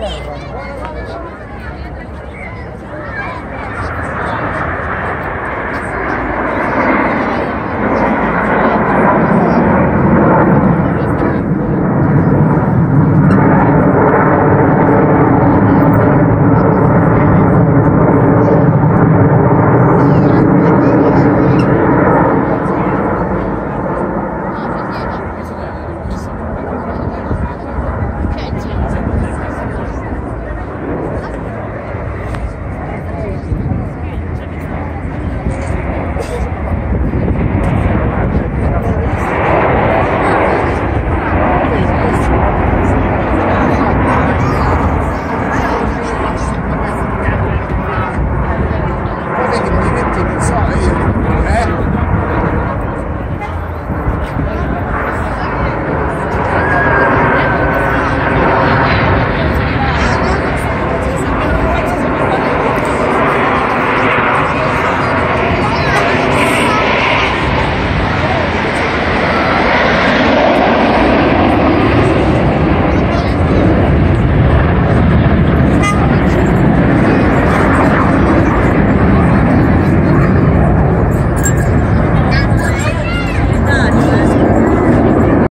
mean?